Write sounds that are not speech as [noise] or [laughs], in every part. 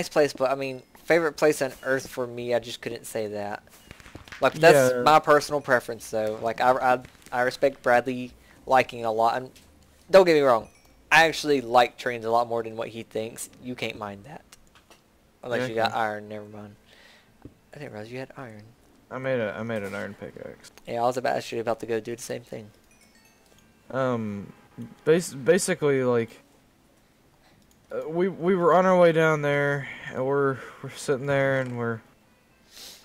nice place, but I mean, favorite place on earth for me, I just couldn't say that. Like that's Yeah. my personal preference, though. Like I, I, I respect Bradley liking it a lot, and don't get me wrong, I actually like trains a lot more than what he thinks. You can't mind that, unless Yeah, you got iron. Never mind. I didn't realize you had iron. I made a I made an iron pickaxe. Yeah, I was about actually about to go do the same thing. Um, bas- basically like. Uh, we we were on our way down there, and we're we're sitting there, and we're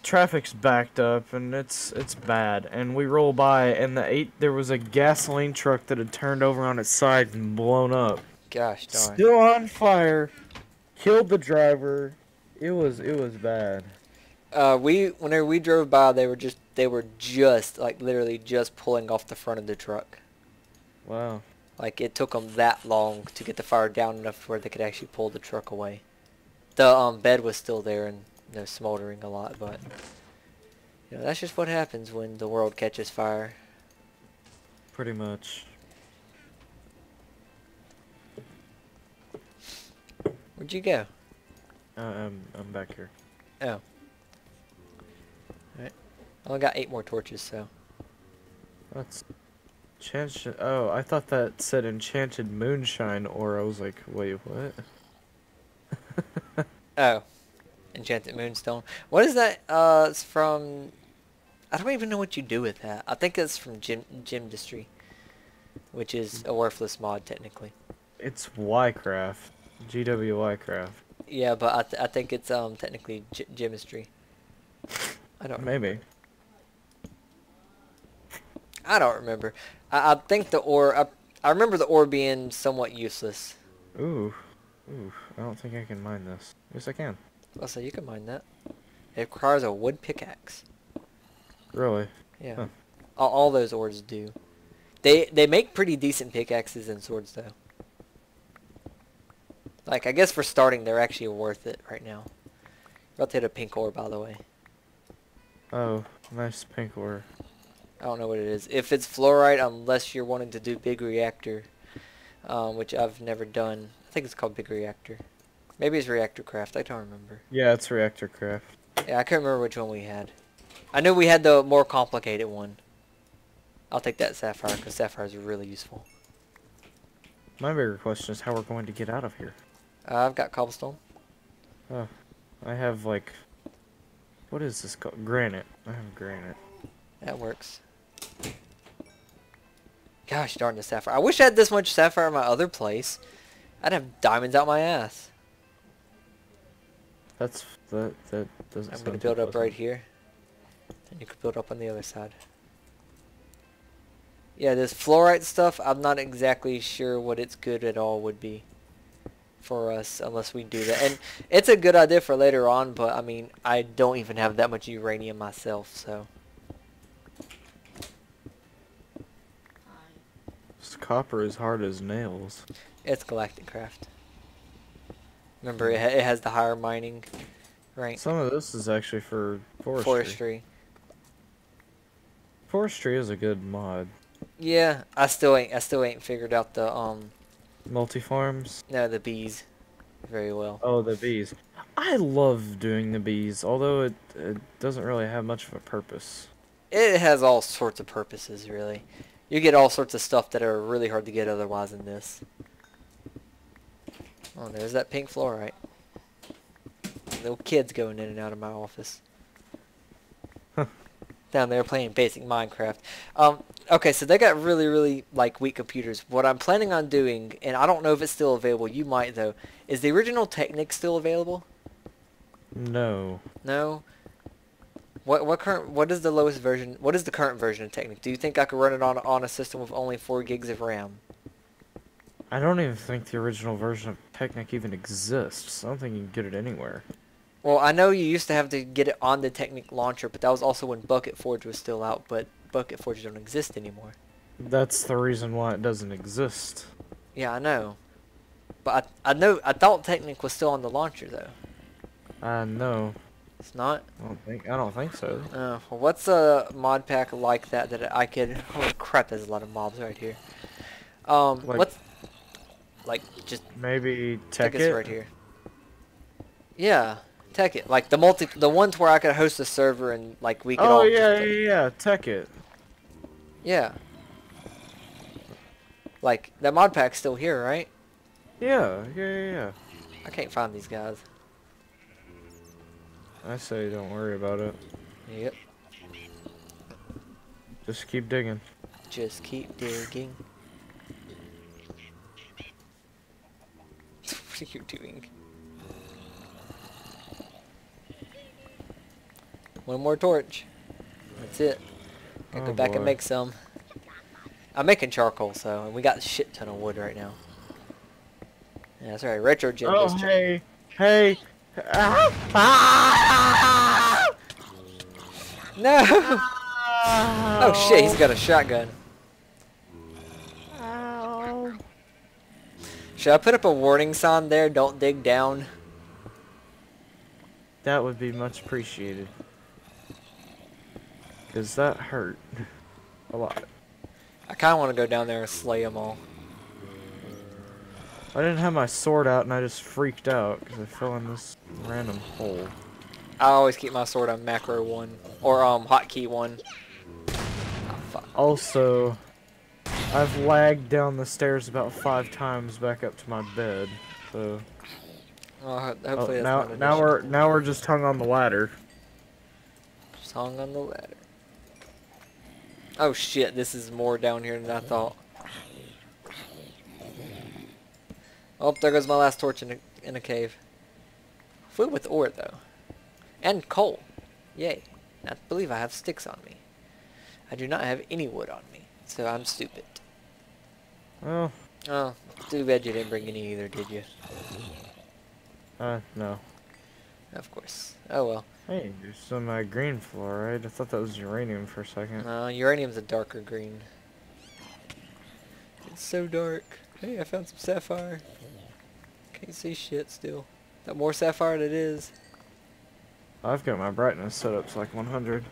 traffic's backed up, and it's it's bad. And we roll by, and the eight there was a gasoline truck that had turned over on its side and blown up. Gosh darn. Still on fire, killed the driver. It was it was bad. Uh, we whenever we drove by, they were just they were just like literally just pulling off the front of the truck. Wow. Like it took them that long to get the fire down enough where they could actually pull the truck away. The um bed was still there and you know smoldering a lot, but you know that's just what happens when the world catches fire. Pretty much. Where'd you go? Uh, I'm I'm back here. Oh. Alright. I only got eight more torches, so. That's enchanted. Oh, I thought that said enchanted moonshine, or I was like, wait, what? [laughs] Oh. Enchanted Moonstone. What is that? Uh, it's from... I don't even know what you do with that. I think it's from Gym Gymdistry. Which is a worthless mod, technically. It's Ycraft, GW Ycraft. Yeah, but I, th I think it's um technically gy Gymistry. I don't Maybe. I don't remember. I, I think the ore... I, I remember the ore being somewhat useless. Ooh, ooh. I don't think I can mine this. Yes, I can. I'll say you can mine that. It requires a wood pickaxe. Really? Yeah. Huh. All, all those ores do. They they make pretty decent pickaxes and swords though. Like I guess for starting they're actually worth it right now. About to hit a pink ore by the way. Oh, nice pink ore. I don't know what it is. If it's fluorite, unless you're wanting to do big reactor, um, which I've never done. I think it's called big reactor. Maybe it's reactor craft. I don't remember. Yeah, it's reactor craft. Yeah, I can't remember which one we had. I knew we had the more complicated one. I'll take that sapphire because sapphires are really useful. My bigger question is how we're going to get out of here. Uh, I've got cobblestone. I have like, what is this called? Granite. I have granite. That works. Gosh darn the sapphire. I wish I had this much sapphire in my other place. I'd have diamonds out my ass. That's that that doesn't. I'm gonna build up pleasant. right here. And you could build up on the other side. Yeah, this fluorite stuff, I'm not exactly sure what its good at all would be for us unless we do that. And it's a good idea for later on, but I mean, I don't even have that much uranium myself, so. This copper is hard as nails. It's Galactic Craft. Remember, it, ha- it has the higher mining rank. Some of this is actually for forestry. Forestry. Forestry is a good mod. Yeah, I still ain't I still ain't figured out the um Multi farms. no the bees very well. Oh, the bees. I love doing the bees, although it, it doesn't really have much of a purpose. It has all sorts of purposes really. You get all sorts of stuff that are really hard to get otherwise in this. Oh, there's that pink fluorite. Little kids going in and out of my office. Huh. Down there playing basic Minecraft. Um, okay, so they got really, really like weak computers. What I'm planning on doing, and I don't know if it's still available. You might though. Is the original Technic still available? No. No. What what current what is the lowest version? What is the current version of Technic? Do you think I could run it on on a system with only four gigs of RAM? I don't even think the original version of Technic even exists. I don't think you can get it anywhere. Well, I know you used to have to get it on the Technic launcher, but that was also when Bukkit Forge was still out. But Bukkit Forge don't exist anymore. That's the reason why it doesn't exist. Yeah, I know. But I I know I thought Technic was still on the launcher though. Uh, no. It's not. I don't think. I don't think so. Uh, well, what's a mod pack like that that I could? [laughs] Holy crap! There's a lot of mobs right here. Um, Like- what's like just Maybe Tekkit. right here. Yeah, Tekkit. Like the multi, the ones where I could host a server and like we could Oh all. yeah, just- yeah, yeah. Tekkit. yeah. Like that mod pack's still here, right? Yeah, yeah, yeah, yeah. I can't find these guys. I say don't worry about it. Yep. Just keep digging. Just keep digging. [laughs] what are you doing? One more torch. That's it. Gotta Oh, go back boy. and make some. I'm making charcoal, so and we got a shit ton of wood right now. Yeah, that's right. Retro Gym. Oh hey, hey. Ah! Ah! No! oh shit, he's got a shotgun. Ow. Should I put up a warning sign there? Don't dig down. That would be much appreciated. Cause that hurt a lot. I kind of want to go down there and slay them all. I didn't have my sword out and I just freaked out because I fell in this random hole. I always keep my sword on macro one or um hotkey one. Oh, fuck. Also, I've lagged down the stairs about five times back up to my bed. So Oh, oh, now now we're now we're just hung on the ladder. Just hung on the ladder. Oh shit, this is more down here than I thought. Oh, there goes my last torch in a, in a cave. Filled with ore though. And coal. Yay. I believe I have sticks on me. I do not have any wood on me, so I'm stupid. Well, Oh, too bad you didn't bring any either, did you? uh, no. Of course. Oh well. Hey, there's some uh, green fluorite. I thought that was uranium for a second. Uh, uranium's a darker green. It's so dark. Hey, I found some sapphire. Can't see shit still. That more sapphire than it is. I've got my brightness set up to like 100.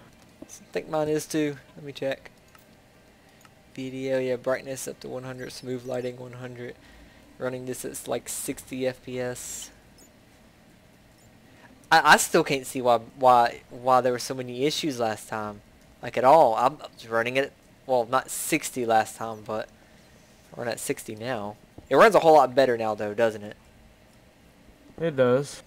I think mine is too. Let me check. Video, yeah, brightness up to 100, smooth lighting 100. Running this at like 60 FPS. I, I still can't see why why why there were so many issues last time, like at all. I'm running it, well, not 60 last time, but we're at 60 now. It runs a whole lot better now, though, doesn't it? It does.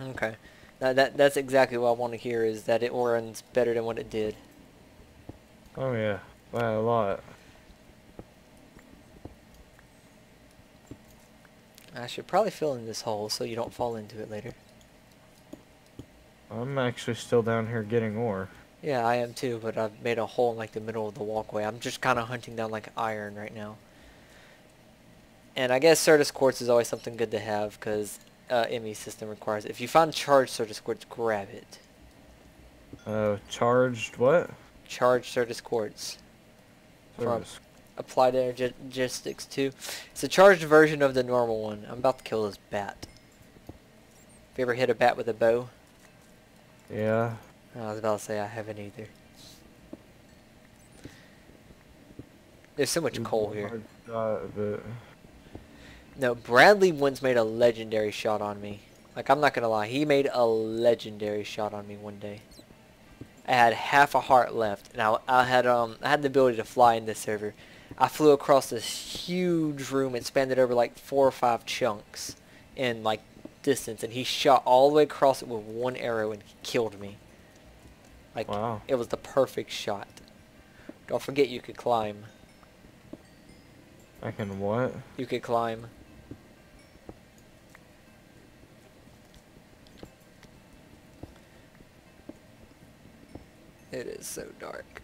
Okay, that, that that's exactly what I want to hear is that it runs better than what it did. Oh yeah, by a lot. I should probably fill in this hole so you don't fall into it later. I'm actually still down here getting ore. Yeah, I am too, but I've made a hole in like the middle of the walkway. I'm just kind of hunting down like iron right now. And I guess Certus Quartz is always something good to have because uh, ME system requires it. If you find charged Certus Quartz, grab it. Uh, charged what? Charged Certus Quartz. From. Applied Energistics 2. It's a charged version of the normal one. I'm about to kill this bat. Have you ever hit a bat with a bow? Yeah. I was about to say I haven't either. There's so much coal here. No, Bradley once made a legendary shot on me. Like, I'm not gonna lie, he made a legendary shot on me one day. I had half a heart left, and I, I had um I had the ability to fly in this server. I flew across this huge room and spanned it over like four or five chunks in like distance, and he shot all the way across it with one arrow and killed me. Like, Wow. it was the perfect shot. Don't forget you could climb. I can what? You could climb. It is so dark.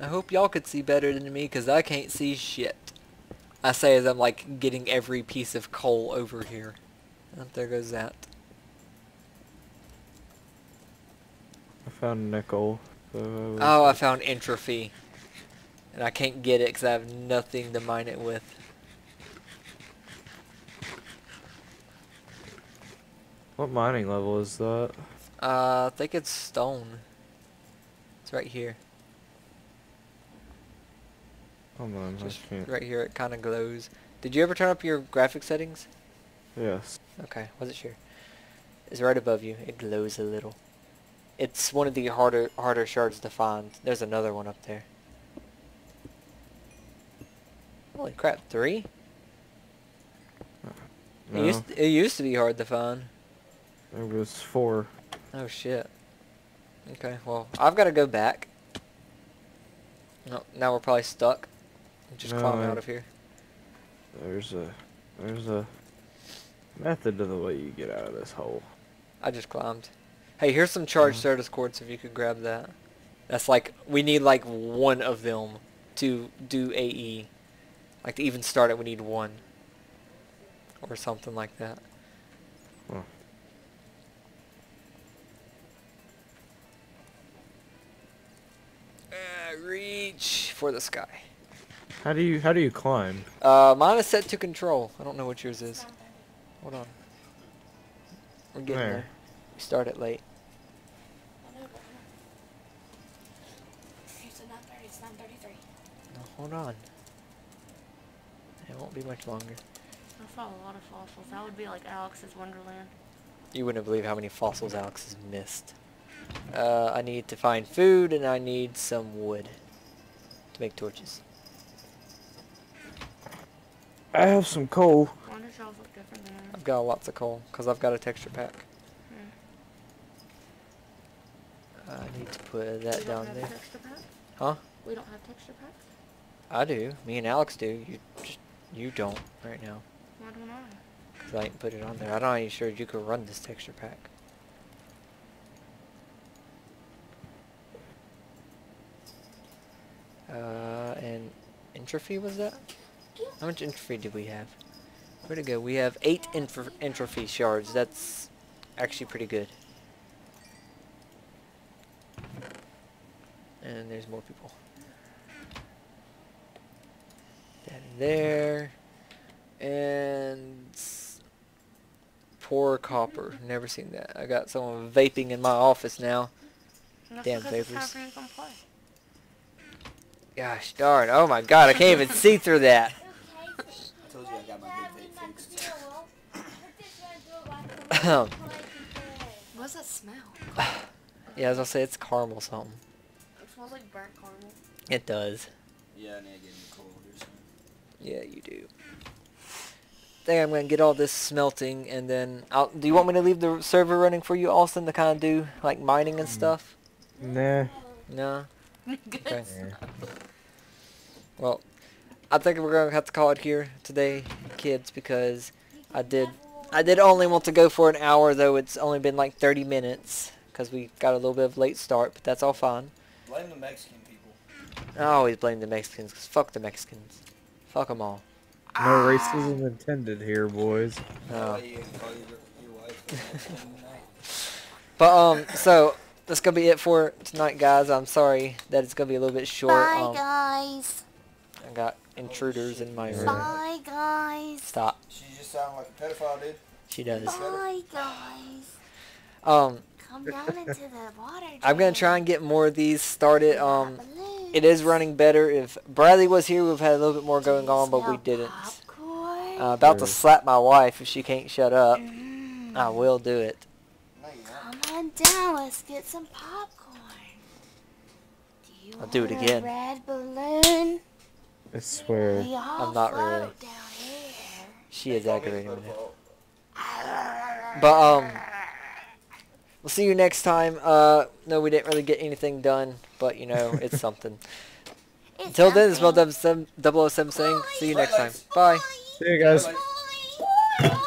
I hope y'all could see better than me, because I can't see shit. I say as I'm, like, getting every piece of coal over here. And there goes that. I found nickel. So Oh, I found entropy. And I can't get it because I have nothing to mine it with. What mining level is that? Uh, I think it's stone. It's right here. Hold on, Just right here, it kind of glows. Did you ever turn up your graphic settings? Yes. Okay, wasn't sure. It's right above you. It glows a little. It's one of the harder harder shards to find. There's another one up there. Holy crap, three? It, No, used, it used to be hard to find. it was four. Oh shit. Okay, well, I've got to go back. No, now we're probably stuck. Just No, climb out of here. There's a there's a method to the way you get out of this hole. I just climbed. Hey, here's some charged Uh-huh. Certus quartz if you could grab that. That's like, we need like one of them to do AE. Like to even start it, we need one. Or something like that. Huh. Uh, reach for the sky. How do you how do you climb? Uh, mine is set to control. I don't know what yours is. Hold on. We're getting There. there. We started late. It's not 30, it's 933. No, hold on. It won't be much longer. I saw a lot of fossils. That would be like Alex's Wonderland. You wouldn't believe how many fossils Alex has missed. Uh, I need to find food and I need some wood to make torches. I have some coal. Wonder if y'all look different than. I've got lots of coal because I've got a texture pack. Hmm. I need to put that down there. Huh? We don't have texture packs? I do. Me and Alex do. You just you don't right now. Why don't I? 'Cause I ain't put it on there. I'm not even sure you could run this texture pack. Uh, and entropy was that? How much entropy do we have? Pretty good. We have eight entro- entropy shards. That's actually pretty good. And there's more people. That in there. And poor copper. Never seen that. I got someone vaping in my office now. Damn because it's time papers. for you to come play. Gosh darn. Oh my god, I can't even see through that. [laughs] I told you I got my big vape fixed. [coughs] What does that smell? [sighs] yeah, as I say, it's caramel something. It does. Yeah, I need to get me cold or something. Yeah, you do. think I'm gonna get all this smelting and then I'll, do you want me to leave the server running for you, Austin, to kind of do like mining and mm. stuff? Nah. No? [laughs] Okay. Yeah. Well, I think we're gonna have to call it here today, kids, because I did I did only want to go for an hour, though it's only been like 30 minutes, because we got a little bit of late start, but that's all fine. Blame the Mexican people. I always blame the Mexicans, 'cause fuck the Mexicans. Fuck them all. No racism intended here, boys. No. Why you call your, your wife Mexican tonight? [laughs] But, um, so, that's gonna be it for tonight, guys. I'm sorry that it's gonna be a little bit short. Bye, Um, guys. I got intruders in my room. Bye, guys. Stop. She just sounded like a pedophile, dude. She does. Bye, guys. Um, Come down into the water. I'm gonna try and get more of these started. Um, Balloons. It is running better. If Bradley was here, we've had a little bit more going on, but we didn't. Popcorn. Uh, about to slap my wife if she can't shut up. Mm. I will do it. No, you're not. Come on down. Let's get some popcorn. Do you I'll do it again. A red balloon. I swear. I'm not really. down here. She is Call me a aggravating me. But um, we'll see you next time. Uh, no, we didn't really get anything done, but you know, [laughs] it's something. It's Until then, it's something. Spell 007 saying, see you next time. Bye. See you guys. Bye. Bye.